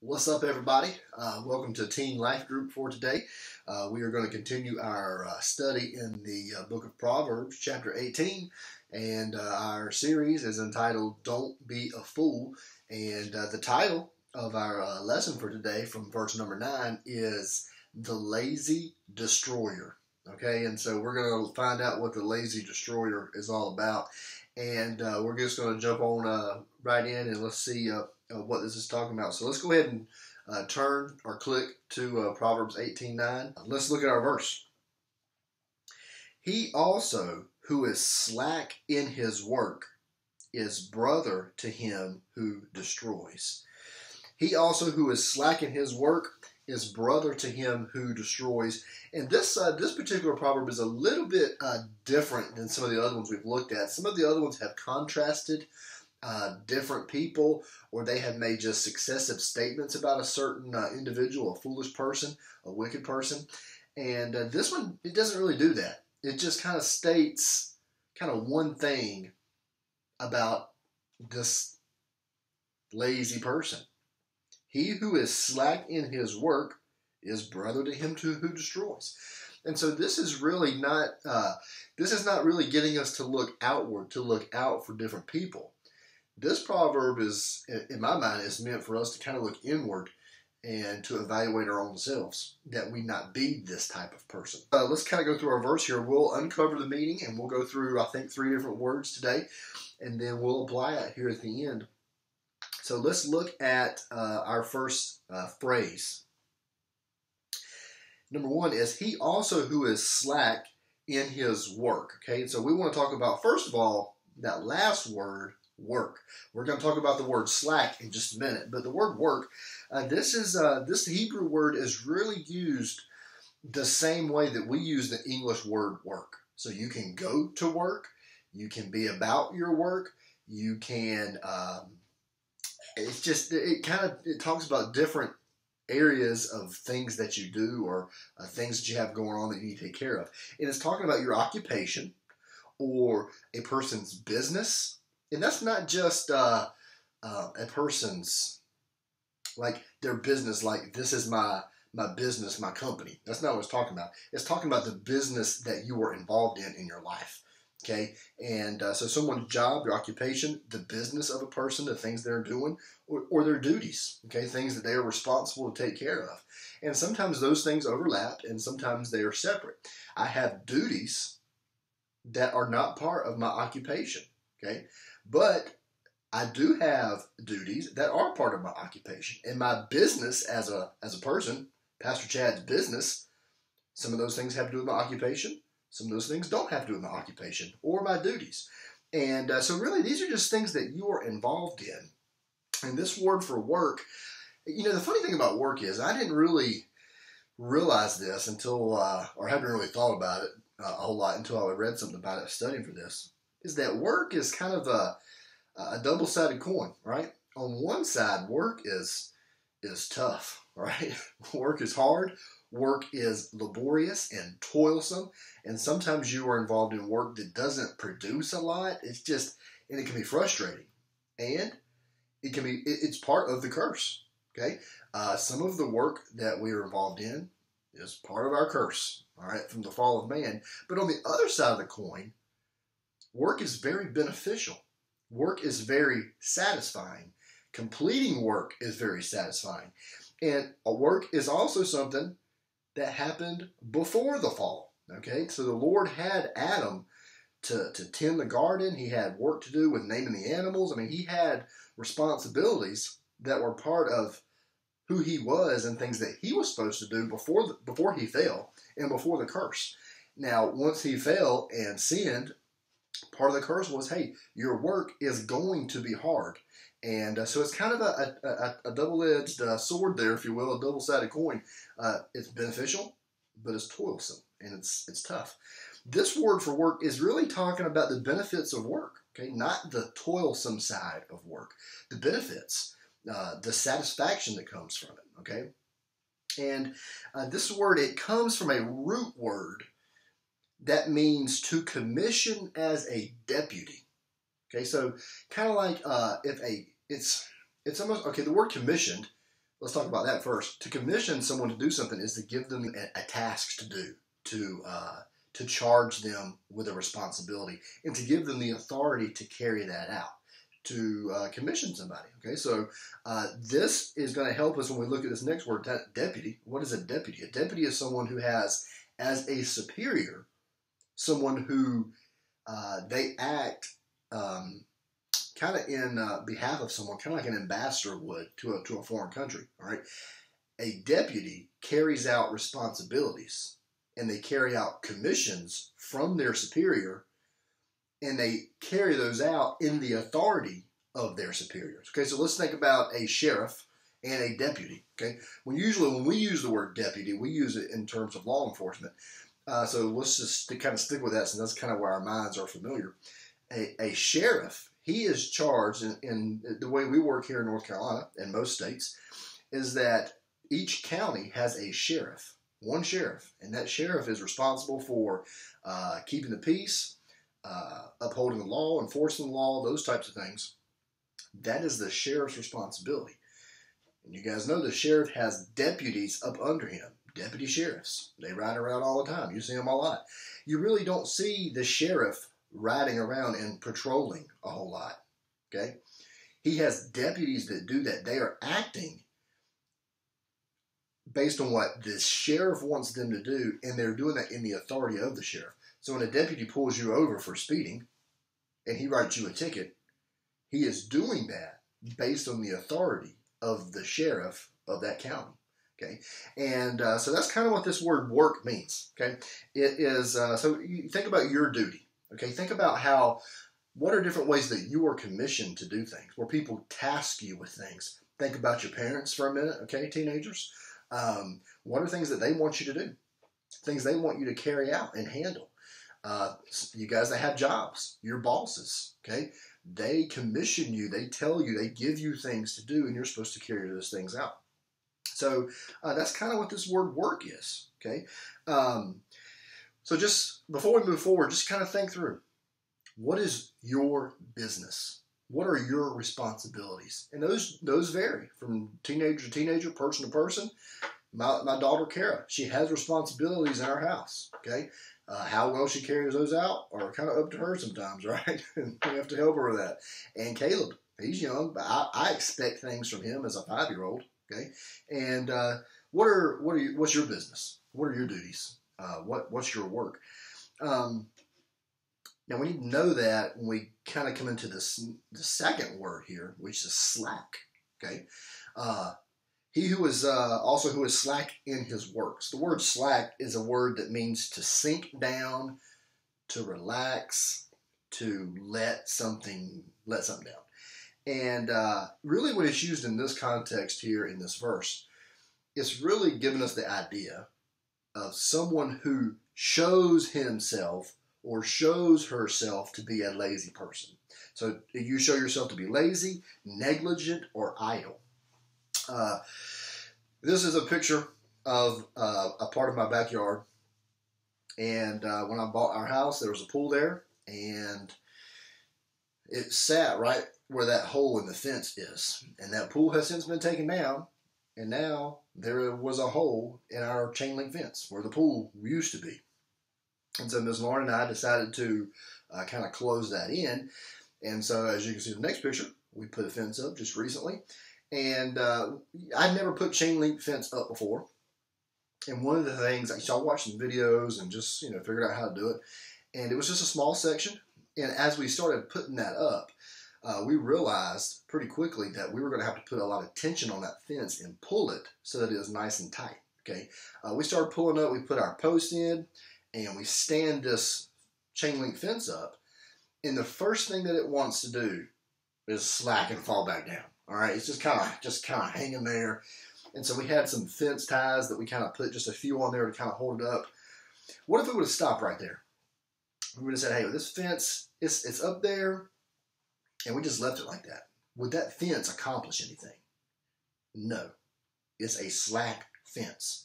What's up, everybody? Uh, welcome to Teen Life Group for today. Uh, we are going to continue our uh, study in the uh, book of Proverbs, chapter 18, and uh, our series is entitled Don't Be a Fool. And uh, the title of our lesson for today, from verse number 9, is The Lazy Destroyer. Okay, and so we're going to find out what the lazy destroyer is all about. And we're just going to jump on right in and let's see what this is talking about. So let's go ahead and uh, turn or click to uh, Proverbs 18:9. Let's look at our verse. He also who is slack in his work is brother to him who destroys. He also who is slack in his work is brother to him who destroys. And this uh, this particular proverb is a little bit uh, different than some of the other ones we've looked at. Some of the other ones have contrasted uh, different people, or they have made just successive statements about a certain uh, individual, a foolish person, a wicked person. And uh, this one, it doesn't really do that. It just kind of states kind of one thing about this lazy person. He who is slack in his work is brother to him to who destroys. And so this is really not uh, this is not really getting us to look outward, to look out for different people this proverb is, in my mind, is meant for us to kind of look inward and to evaluate our own selves, that we not be this type of person. Uh, let's kind of go through our verse here. We'll uncover the meaning and we'll go through, I think, three different words today, and then we'll apply it here at the end. So let's look at uh, our first uh, phrase. Number one is, He also who is slack in his work. Okay, so we want to talk about, first of all, that last word work. We're going to talk about the word slack in just a minute, but the word work, uh, this is uh, this Hebrew word is really used the same way that we use the English word work. So you can go to work, you can be about your work, you can. Um, it's just it kind of it talks about different areas of things that you do or uh, things that you have going on that you need to take care of, and it's talking about your occupation or a person's business and that's not just uh, uh, a person's like their business. Like this is my my business, my company. That's not what it's talking about. It's talking about the business that you are involved in in your life. Okay, and uh, so someone's job, their occupation, the business of a person, the things they're doing, or, or their duties. Okay, things that they are responsible to take care of. And sometimes those things overlap, and sometimes they are separate. I have duties that are not part of my occupation. Okay, but I do have duties that are part of my occupation. And my business as a as a person, Pastor Chad's business, some of those things have to do with my occupation. Some of those things don't have to do with my occupation or my duties. And uh, so, really, these are just things that you are involved in. And this word for work, you know, the funny thing about work is I didn't really realize this until, uh, or hadn't really thought about it uh, a whole lot until I read something about it studying for this is that work is kind of a, a double sided coin, right? On one side, work is is tough, right? work is hard. Work is laborious and toilsome, and sometimes you are involved in work that doesn't produce a lot. It's just, and it can be frustrating, and it can be. It's part of the curse. Okay, uh, some of the work that we are involved in is part of our curse. All right, from the fall of man. But on the other side of the coin, Work is very beneficial. Work is very satisfying. Completing work is very satisfying. And work is also something that happened before the fall. Okay, so the Lord had Adam to, to tend the garden. He had work to do with naming the animals. I mean, he had responsibilities that were part of who he was and things that he was supposed to do before the, before he fell and before the curse. Now, once he fell and sinned, part of the curse was, hey, your work is going to be hard. And uh, so it's kind of a, a, a double edged uh, sword there, if you will, a double sided coin. Uh, it's beneficial, but it's toilsome and it's, it's tough. This word for work is really talking about the benefits of work, okay? Not the toilsome side of work, the benefits, uh, the satisfaction that comes from it, okay? And uh, this word, it comes from a root word that means to commission as a deputy. Okay, so kind of like uh, if a it's it's almost okay. The word commissioned. let's talk about that first. To commission someone to do something is to give them a, a task to do, to uh, to charge them with a responsibility, and to give them the authority to carry that out. To uh, commission somebody. Okay, so uh, this is going to help us when we look at this next word, deputy. What is a deputy? A deputy is someone who has, as a superior, someone who uh, they act um, kind of in uh, behalf of someone, kind of like an ambassador would to a, to a foreign country. All right. A deputy carries out responsibilities and they carry out commissions from their superior and they carry those out in the authority of their superiors. Okay, so let's think about a sheriff and a deputy. Okay, when usually when we use the word deputy, we use it in terms of law enforcement. Uh, so let's just kind of stick with that, since that's kind of where our minds are familiar. A, a sheriff he is charged in, in, the way we work here in North Carolina and most states is that each county has a sheriff, one sheriff, and that sheriff is responsible for uh, keeping the peace, uh, upholding the law, enforcing the law, those types of things. That is the sheriff's responsibility. And you guys know the sheriff has deputies up under him, deputy sheriffs. They ride around all the time. You see them a lot. You really don't see the sheriff riding around and patrolling a whole lot. Okay? He has deputies that do that. They are acting based on what the sheriff wants them to do, and they're doing that in the authority of the sheriff. So when a deputy pulls you over for speeding and he writes you a ticket, he is doing that based on the authority of the sheriff of that county. Okay, and uh, so that's kind of what this word work means. Okay, it is uh, so you think about your duty. Okay, think about how, what are different ways that you are commissioned to do things, where people task you with things. Think about your parents for a minute, okay, teenagers. Um, what are things that they want you to do? Things they want you to carry out and handle. Uh, you guys that have jobs, your bosses, okay, they commission you, they tell you, they give you things to do, and you're supposed to carry those things out. So uh, that's kind of what this word work is, okay? Um, so just before we move forward, just kind of think through what is your business? What are your responsibilities? And those those vary from teenager to teenager, person to person. My, my daughter Kara, she has responsibilities in our house. Okay, uh, how well she carries those out are kind of up to her sometimes, right? we have to help her with that. And Caleb, he's young, but I, I expect things from him as a five year old. Okay, and uh, what are what are you, what's your business? What are your duties? Uh, what what's your work? Um, now we need to know that when we kind of come into this the second word here, which is slack. Okay, uh, he who is uh, also who is slack in his works. The word slack is a word that means to sink down, to relax, to let something let something down. And uh, really, what it's used in this context here in this verse, it's really giving us the idea of someone who shows himself or shows herself to be a lazy person. So you show yourself to be lazy, negligent, or idle. Uh, this is a picture of uh, a part of my backyard. And uh, when I bought our house, there was a pool there, and it sat right where that hole in the fence is. And that pool has since been taken down, and now there was a hole in our chain link fence where the pool used to be. And so Ms. Lauren and I decided to uh, kind of close that in. And so as you can see in the next picture, we put a fence up just recently. And uh, I'd never put chain link fence up before. And one of the things, I watched some videos and just, you know, figured out how to do it. And it was just a small section. And as we started putting that up, uh, we realized pretty quickly that we were going to have to put a lot of tension on that fence and pull it so that it was nice and tight. Okay, uh, we started pulling up. We put our post in, and we stand this chain link fence up. And the first thing that it wants to do is slack and fall back down. All right, it's just kind of just kind of hanging there. And so we had some fence ties that we kind of put just a few on there to kind of hold it up. What if it would have stopped right there? We would have said, "Hey, this fence, it's it's up there and we just left it like that. Would that fence accomplish anything? No. It's a slack fence.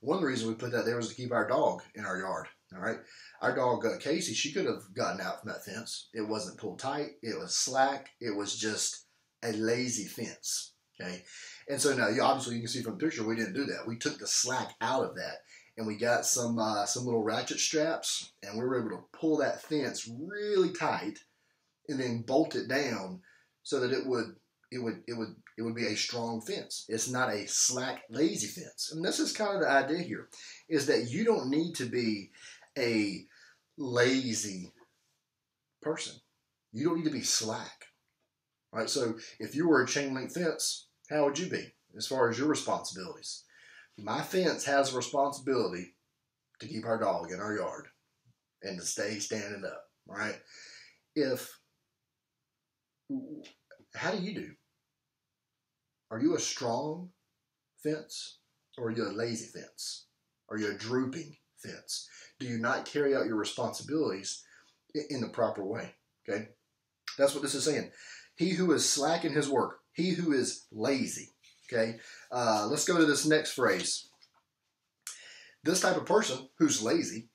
One reasons we put that there was to keep our dog in our yard. All right. Our dog, uh, Casey, she could have gotten out from that fence. It wasn't pulled tight. It was slack. It was just a lazy fence. Okay, and so now you obviously you can see from the picture we didn't do that. We took the slack out of that, and we got some uh, some little ratchet straps, and we were able to pull that fence really tight, and then bolt it down so that it would it would it would it would be a strong fence. It's not a slack, lazy fence. And this is kind of the idea here, is that you don't need to be a lazy person. You don't need to be slack. Right? So if you were a chain link fence, how would you be as far as your responsibilities? My fence has a responsibility to keep our dog in our yard and to stay standing up, right? If how do you do? Are you a strong fence or are you a lazy fence? Are you a drooping fence? Do you not carry out your responsibilities in the proper way? Okay? That's what this is saying. He who is slack in his work, he who is lazy. Okay? Uh, let's go to this next phrase. This type of person who's lazy,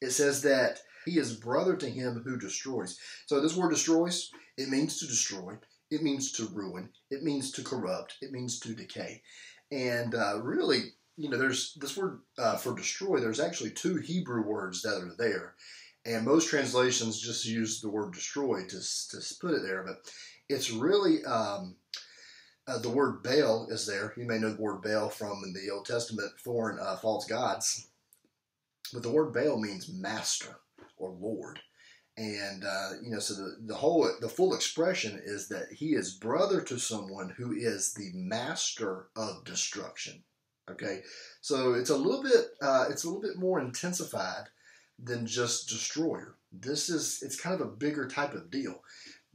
it says that he is brother to him who destroys. So this word destroys, it means to destroy. It means to ruin. It means to corrupt. It means to decay. And uh, really, you know, there's this word uh, for destroy. There's actually two Hebrew words that are there, and most translations just use the word destroy to to put it there. But it's really um, uh, the word Baal is there. You may know the word Baal from the Old Testament, foreign uh, false gods. But the word Baal means master or Lord. And uh, you know, so the, the whole the full expression is that he is brother to someone who is the master of destruction. Okay, so it's a little bit uh, it's a little bit more intensified than just destroyer. This is it's kind of a bigger type of deal.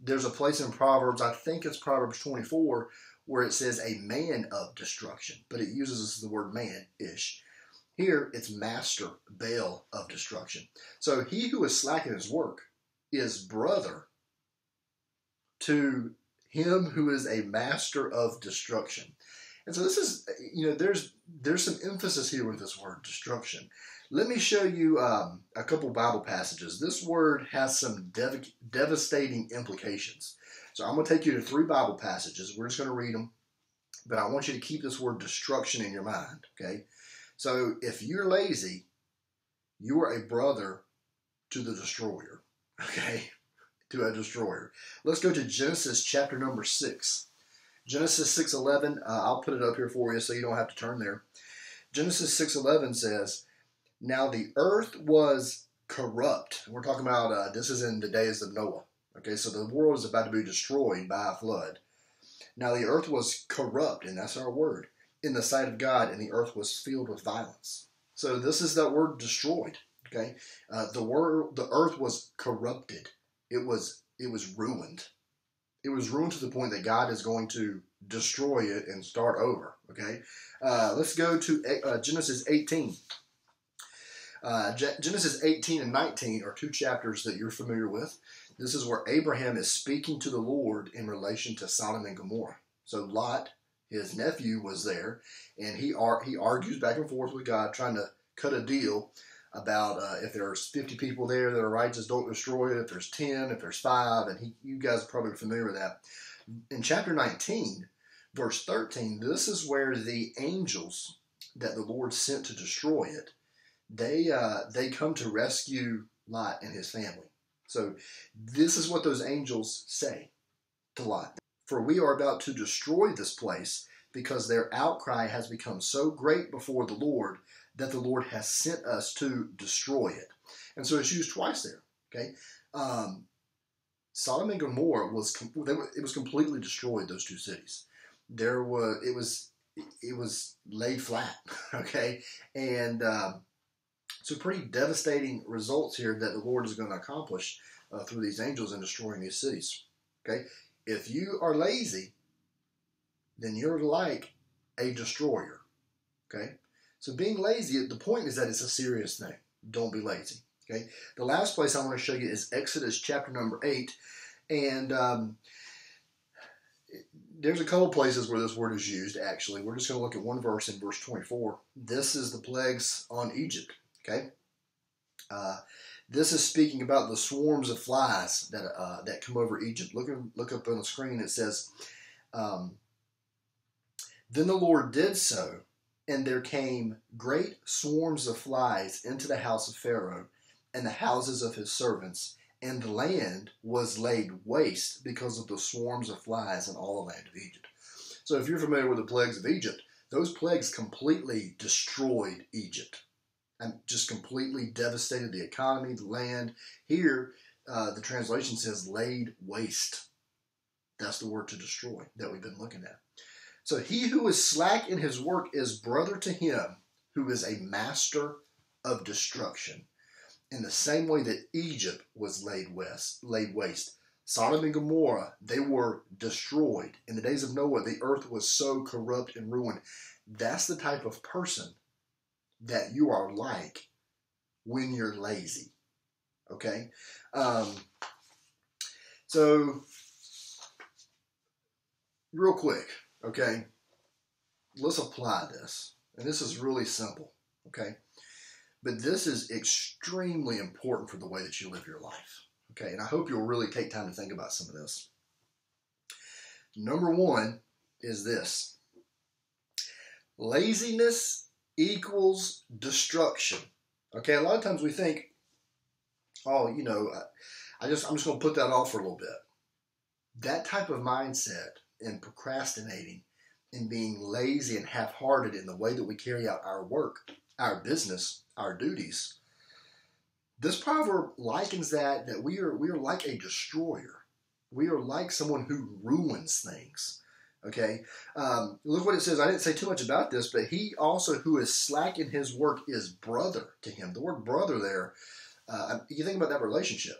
There's a place in Proverbs, I think it's Proverbs 24, where it says a man of destruction, but it uses the word man ish. Here it's master, Baal of destruction. So he who is slack in his work is brother to him who is a master of destruction. And so this is, you know, there's there's some emphasis here with this word destruction. Let me show you um, a couple Bible passages. This word has some dev- devastating implications. So I'm going to take you to three Bible passages. We're just going to read them, but I want you to keep this word destruction in your mind. Okay. So if you're lazy, you are a brother to the destroyer okay, to a destroyer. Let's go to Genesis chapter number 6. Genesis 6.11, uh, I'll put it up here for you so you don't have to turn there. Genesis 6.11 says, Now the earth was corrupt. We're talking about, uh, this is in the days of Noah. Okay, so the world is about to be destroyed by a flood. Now the earth was corrupt, and that's our word, in the sight of God, and the earth was filled with violence. So this is that word destroyed. Okay, uh, the world, the earth was corrupted. It was it was ruined. It was ruined to the point that God is going to destroy it and start over. Okay, uh, let's go to uh, Genesis 18. Uh, Genesis 18 and 19 are two chapters that you're familiar with. This is where Abraham is speaking to the Lord in relation to Sodom and Gomorrah. So Lot, his nephew, was there, and he ar- he argues back and forth with God, trying to cut a deal about uh, if there's 50 people there that are righteous, don't destroy it. If there's 10, if there's five, and he, you guys are probably familiar with that. In chapter 19, verse 13, this is where the angels that the Lord sent to destroy it, they uh, they come to rescue Lot and his family. So this is what those angels say to Lot. For we are about to destroy this place because their outcry has become so great before the Lord that the Lord has sent us to destroy it. And so it's used twice there. Okay, um, Sodom and Gomorrah was it was completely destroyed. Those two cities. There was it was it was laid flat. Okay, and um, so pretty devastating results here that the Lord is going to accomplish uh, through these angels in destroying these cities. Okay, if you are lazy, then you're like a destroyer. Okay, so being lazy, the point is that it's a serious thing. Don't be lazy. Okay. The last place I want to show you is Exodus chapter number eight, and um, there's a couple places where this word is used. Actually, we're just going to look at one verse in verse 24. This is the plagues on Egypt. Okay. Uh, this is speaking about the swarms of flies that uh, that come over Egypt. Look look up on the screen. It says. Um, Then the Lord did so, and there came great swarms of flies into the house of Pharaoh and the houses of his servants, and the land was laid waste because of the swarms of flies in all the land of Egypt. So, if you're familiar with the plagues of Egypt, those plagues completely destroyed Egypt and just completely devastated the economy, the land. Here, uh, the translation says laid waste. That's the word to destroy that we've been looking at. So he who is slack in his work is brother to him who is a master of destruction. In the same way that Egypt was laid west, laid waste. Sodom and Gomorrah, they were destroyed. In the days of Noah, the earth was so corrupt and ruined. That's the type of person that you are like when you're lazy. Okay? Um, so, real quick, okay? Let's apply this. And this is really simple, okay? But this is extremely important for the way that you live your life, okay? And I hope you'll really take time to think about some of this. Number one is this laziness equals destruction. Okay, a lot of times we think, oh, you know, I, just I'm just going to put that off for a little bit. That type of mindset and procrastinating and being lazy and half-hearted in the way that we carry out our work, our business, our duties. This proverb likens that that we are we are like a destroyer. We are like someone who ruins things. Okay, um, look what it says. I didn't say too much about this, but he also who is slack in his work is brother to him. The word brother there, uh, you think about that relationship.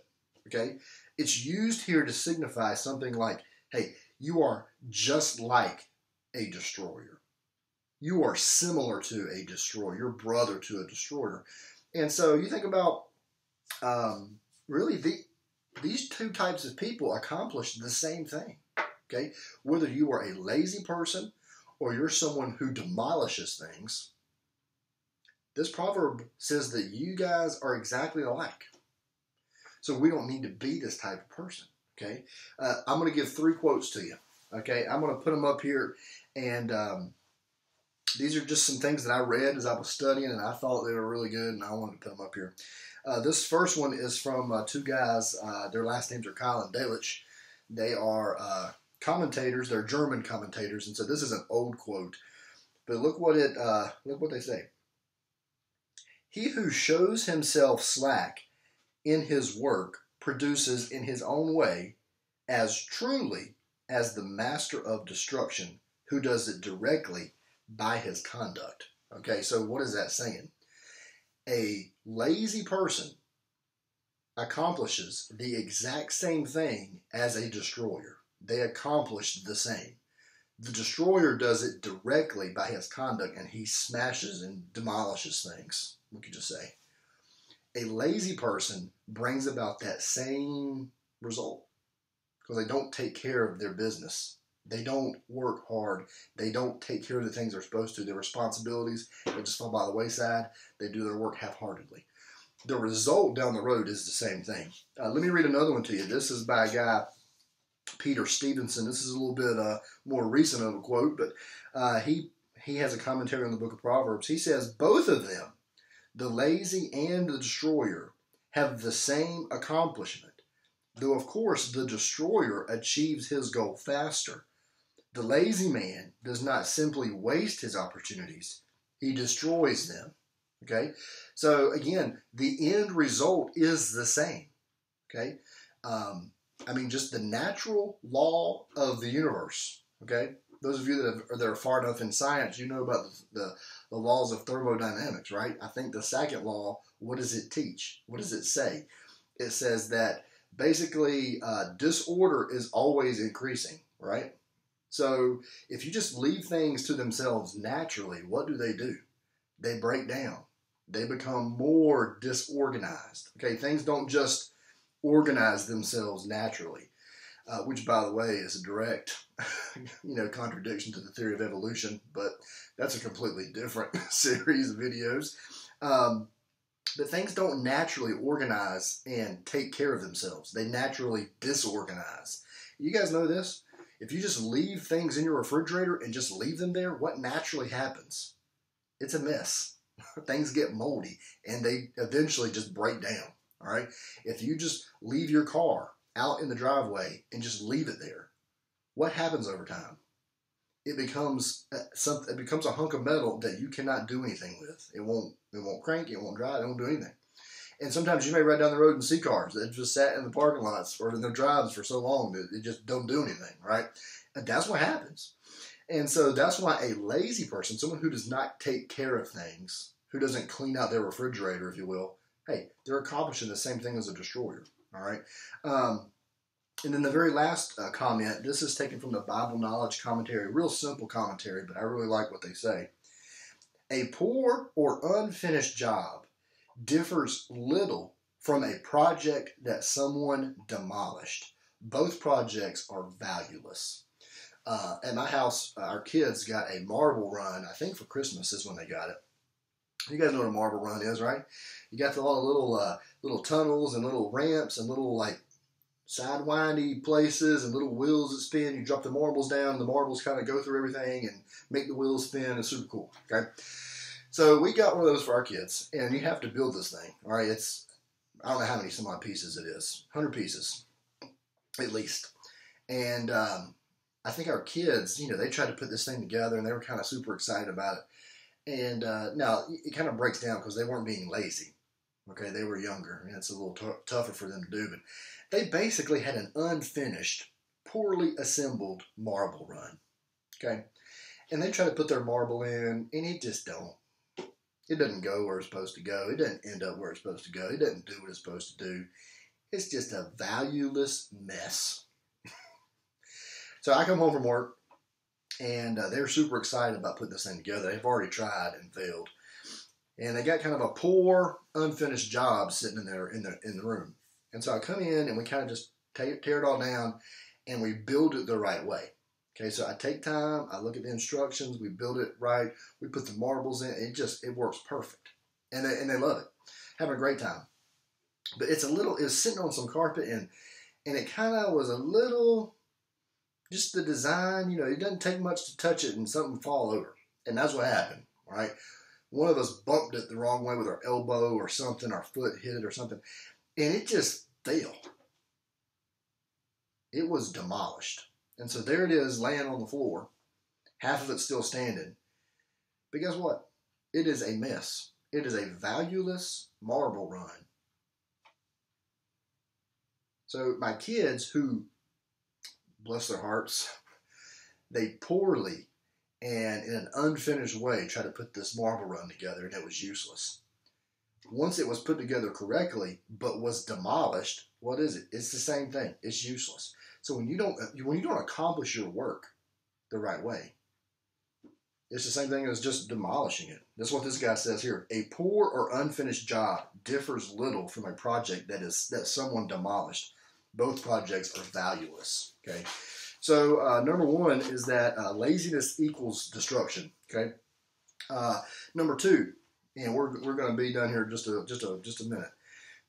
Okay, it's used here to signify something like, hey, you are just like a destroyer. You are similar to a destroyer. You're brother to a destroyer. And so you think about um, really the, these two types of people accomplish the same thing. Okay? Whether you are a lazy person or you're someone who demolishes things, this proverb says that you guys are exactly alike. So we don't need to be this type of person. Okay? Uh, I'm going to give three quotes to you. Okay? I'm going to put them up here, and um, these are just some things that I read as I was studying, and I thought they were really good, and I wanted to put them up here. Uh, this first one is from uh, two guys. Uh, their last names are Keil and Delitzsch. They are uh, commentators. They're German commentators, and so this is an old quote. But look what it uh, look what they say. He who shows himself slack in his work produces in his own way as truly as the master of destruction who does it directly by his conduct. Okay, so what is that saying? A lazy person accomplishes the exact same thing as a destroyer they accomplished the same. The destroyer does it directly by his conduct and he smashes and demolishes things, we could just say. A lazy person brings about that same result because they don't take care of their business. They don't work hard. They don't take care of the things they're supposed to. Their responsibilities, they just fall by the wayside. They do their work half heartedly. The result down the road is the same thing. Uh, let me read another one to you. This is by a guy Peter Steveson. This is a little bit uh, more recent of a quote, but uh, he he has a commentary on the book of Proverbs. He says both of them, the lazy and the destroyer, have the same accomplishment, though of course the destroyer achieves his goal faster. The lazy man does not simply waste his opportunities; he destroys them. Okay, so again, the end result is the same. Okay. Um, I mean, just the natural law of the universe. Okay, those of you that, have, that are far enough in science, you know about the, the, the laws of thermodynamics, right? I think the second law, what does it teach? What does it say? It says that basically uh, disorder is always increasing, right? So if you just leave things to themselves naturally, what do they do? They break down. They become more disorganized. Okay, things don't just organize themselves naturally, uh, which, by the way, is a direct, you know, contradiction to the theory of evolution. But that's a completely different series of videos. Um, but things don't naturally organize and take care of themselves. They naturally disorganize. You guys know this? If you just leave things in your refrigerator and just leave them there, what naturally happens? It's a mess. things get moldy and they eventually just break down. All right. If you just leave your car out in the driveway and just leave it there, what happens over time? It becomes uh, something. It becomes a hunk of metal that you cannot do anything with. It won't. It won't crank. It won't drive. It won't do anything. And sometimes you may ride down the road and see cars that just sat in the parking lots or in their drives for so long that they just don't do anything, right? And that's what happens. And so that's why a lazy person, someone who does not take care of things, who doesn't clean out their refrigerator, if you will, hey, they're accomplishing the same thing as a destroyer. All right. Um, and then the very last uh, comment, this is taken from the Bible Knowledge Commentary, real simple commentary, but I really like what they say. A poor or unfinished job differs little from a project that someone demolished. Both projects are valueless. Uh, at my house, our kids got a marble run. I think for Christmas is when they got it. You guys know what a marble run is, right? You got all the little uh, little tunnels and little ramps and little like sidewindy places and little wheels that spin. You drop the marbles down, the marbles kind of go through everything and make the wheels spin. It's super cool. Okay, so we got one of those for our kids, and you have to build this thing. All right, it's I don't know how many some odd pieces it is, hundred pieces at least, and um, I think our kids, you know, they tried to put this thing together, and they were kind of super excited about it. And uh, now it kind of breaks down because they weren't being lazy. Okay, they were younger, and it's a little t- tougher for them to do. But they basically had an unfinished, poorly assembled marble run. Okay, and they try to put their marble in, and it just don't. It doesn't go where it's supposed to go. It doesn't end up where it's supposed to go. It doesn't do what it's supposed to do. It's just a valueless mess. so I come home from work, and uh, they're super excited about putting this thing together. They've already tried and failed, and they got kind of a poor, unfinished job sitting in there in the in the room. And so I come in and we kind of just tear, tear it all down, and we build it the right way. Okay, so I take time, I look at the instructions, we build it right, we put the marbles in, it just it works perfect, and they, and they love it, having a great time. But it's a little, it was sitting on some carpet, and and it kind of was a little, just the design, you know, it doesn't take much to touch it and something fall over, and that's what happened, right? One of us bumped it the wrong way with our elbow or something, our foot hit it or something, and it just fell. It was demolished. And so there it is laying on the floor, half of it still standing. But guess what? It is a mess. It is a valueless marble run. So my kids, who, bless their hearts, they poorly and in an unfinished way tried to put this marble run together, and it was useless once it was put together correctly but was demolished, what is it? It's the same thing. It's useless. So when you don't when you don't accomplish your work the right way, it's the same thing as just demolishing it. That's what this guy says here. A poor or unfinished job differs little from a project that is that someone demolished. Both projects are valueless. Okay. So uh, number one is that uh, laziness equals destruction. Okay. Uh, number two, and we're, we're going to be done here just a just a just a minute.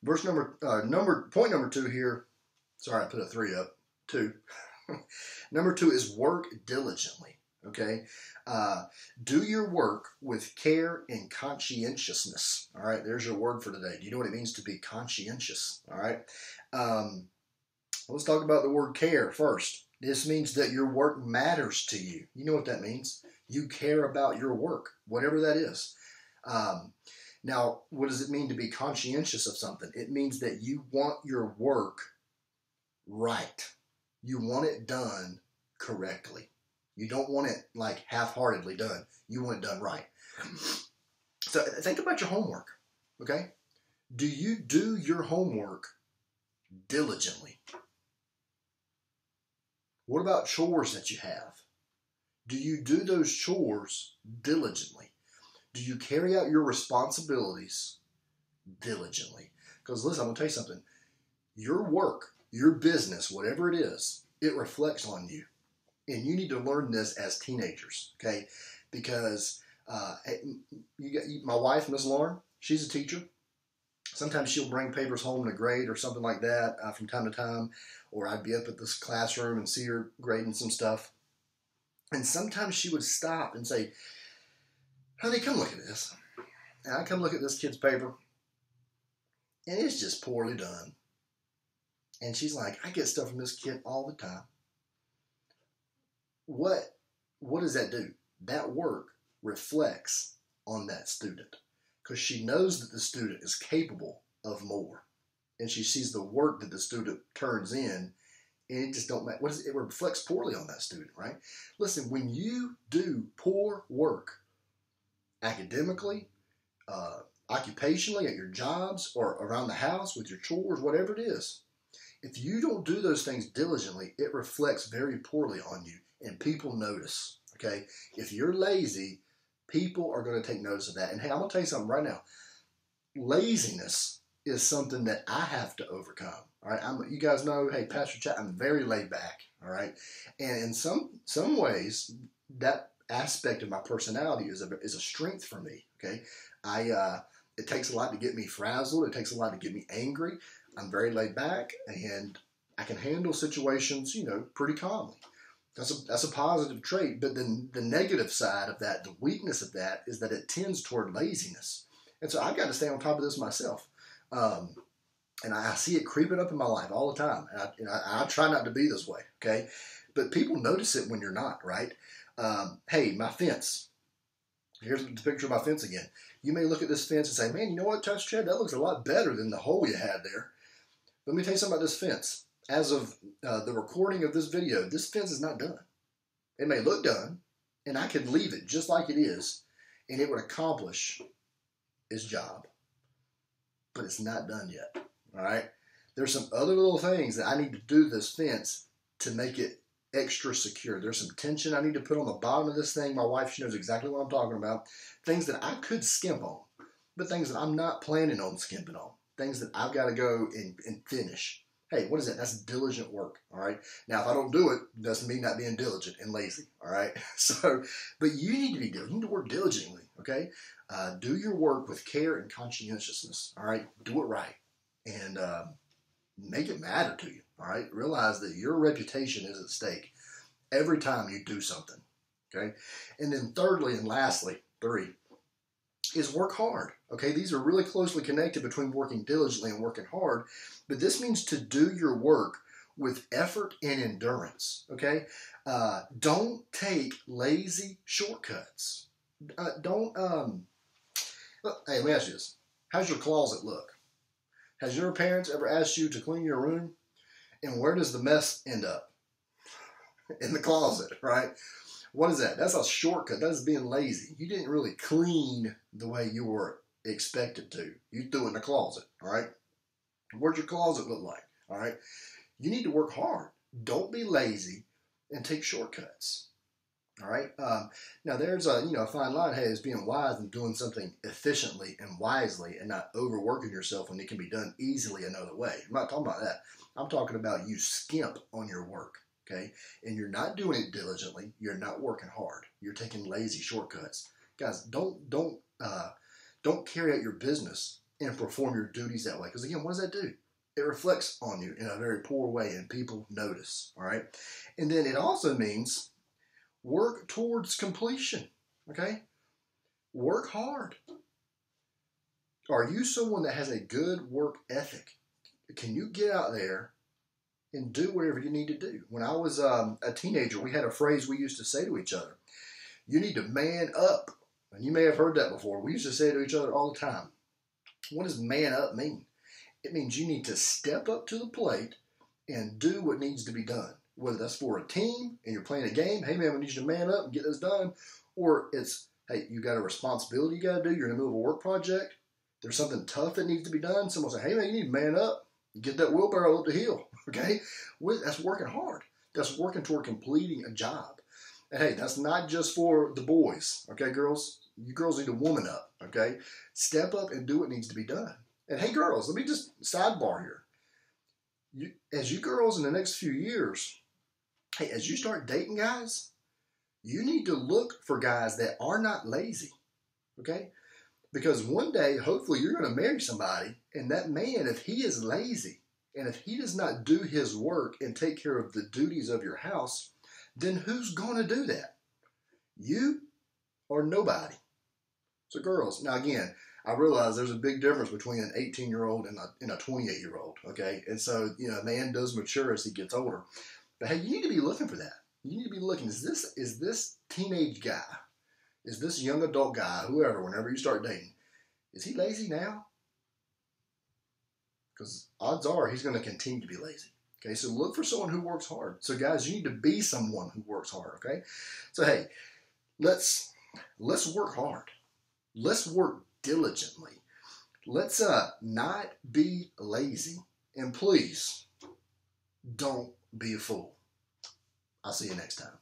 Verse number uh, number point number two here. Sorry, I put a three up. Two. number two is work diligently. Okay, uh, do your work with care and conscientiousness. All right, there's your word for today. Do you know what it means to be conscientious? All right. Um, let's talk about the word care first. This means that your work matters to you. You know what that means? You care about your work, whatever that is. Um, now, what does it mean to be conscientious of something? It means that you want your work right. You want it done correctly. You don't want it like half heartedly done. You want it done right. So think about your homework, okay? Do you do your homework diligently? What about chores that you have? Do you do those chores diligently? Do you carry out your responsibilities diligently? Because listen, I'm going to tell you something. Your work, your business, whatever it is, it reflects on you. And you need to learn this as teenagers, okay? Because uh, you got my wife, Miss Lauren, she's a teacher. Sometimes she'll bring papers home to grade or something like that uh, from time to time, or I'd be up at this classroom and see her grading some stuff. And sometimes she would stop and say, Honey, come look at this. And I come look at this kid's paper, and it's just poorly done. And she's like, I get stuff from this kid all the time. What what does that do? That work reflects on that student because she knows that the student is capable of more. And she sees the work that the student turns in and it just don't matter. What is it? it reflects poorly on that student, right? Listen, when you do poor work academically, uh, occupationally, at your jobs, or around the house with your chores, whatever it is, if you don't do those things diligently, it reflects very poorly on you, and people notice. Okay, if you're lazy, people are going to take notice of that. And hey, I'm going to tell you something right now. Laziness is something that I have to overcome. All right, I'm, you guys know, hey, Pastor Chad, I'm very laid back. All right, and in some some ways, that aspect of my personality is a is a strength for me. Okay, I uh, it takes a lot to get me frazzled. It takes a lot to get me angry. I'm very laid back, and I can handle situations, you know, pretty calmly. That's a that's a positive trait. But then the negative side of that, the weakness of that, is that it tends toward laziness. And so I've got to stay on top of this myself. Um, and I, see it creeping up in my life all the time. And, I, and I, I, try not to be this way, okay? But people notice it when you're not, right? Um, hey, my fence. Here's the picture of my fence again. You may look at this fence and say, man, you know what, Touch Chad, that looks a lot better than the hole you had there. Let me tell you something about this fence as of uh, the recording of this video, this fence is not done. It may look done, and I could leave it just like it is, and it would accomplish its job. But it's not done yet. All right? There's some other little things that I need to do this fence to make it extra secure. There's some tension I need to put on the bottom of this thing. My wife, she knows exactly what I'm talking about. Things that I could skimp on, but things that I'm not planning on skimping on. Things that I've got to go and, and finish. Hey, what is that? That's diligent work. All right. Now, if I don't do it, doesn't mean not being diligent and lazy. All right. So, but you need to be diligent. You need to work diligently. Okay. Uh, do your work with care and conscientiousness. All right. Do it right and uh, make it matter to you. All right. Realize that your reputation is at stake every time you do something. Okay. And then, thirdly and lastly, three, is work hard. Okay, these are really closely connected between working diligently and working hard, but this means to do your work with effort and endurance. Okay, uh, don't take lazy shortcuts. Uh, don't. Um, look, hey, let me ask you this: How's your closet look? Has your parents ever asked you to clean your room? And where does the mess end up? In the closet, right? What is that? That's a shortcut. That's being lazy. You didn't really clean the way you were expected to. You threw in the closet, all right? What'd your closet look like? All right. You need to work hard. Don't be lazy and take shortcuts. All right. Um, now there's a you know a fine line. Hey, is being wise and doing something efficiently and wisely, and not overworking yourself when it can be done easily another way. I'm not talking about that. I'm talking about you skimp on your work okay? And you're not doing it diligently. You're not working hard. You're taking lazy shortcuts. Guys, don't don't uh, don't carry out your business and perform your duties that way. Because again, what does that do? It reflects on you in a very poor way, and people notice. All right, and then it also means work towards completion. Okay, work hard. Are you someone that has a good work ethic? Can you get out there and do whatever you need to do. When I was um, a teenager, we had a phrase we used to say to each other you need to man up. And you may have heard that before. We used to say to each other all the time. What does man up mean? It means you need to step up to the plate and do what needs to be done. Whether that's for a team and you're playing a game, hey man, we need you to man up and get this done, or it's hey, you got a responsibility you got to do. You're in the middle of a work project. There's something tough that needs to be done. Someone say, hey man, you need to man up, get that wheelbarrow up the hill. Okay, that's working hard. That's working toward completing a job. And hey, that's not just for the boys. Okay, girls, you girls need to woman up. Okay, step up and do what needs to be done. And hey, girls, let me just sidebar here. You, as you girls in the next few years, hey, as you start dating guys, you need to look for guys that are not lazy. Okay, Because one day, hopefully, you're going to marry somebody, and that man, if he is lazy, and if he does not do his work and take care of the duties of your house, then who's going to do that? You or nobody? So, girls, now again, I realize there's a big difference between an 18 year old and a, and a 28 year old, okay? And so, you know, a man does mature as he gets older. But hey, you need to be looking for that. You need to be looking, is this, is this teenage guy, is this young adult guy, whoever, whenever you start dating, is he lazy now? Because odds are he's going to continue to be lazy. Okay, so look for someone who works hard. So guys, you need to be someone who works hard. Okay, so hey, let's let's work hard. Let's work diligently. Let's uh not be lazy, and please don't be a fool. I'll see you next time.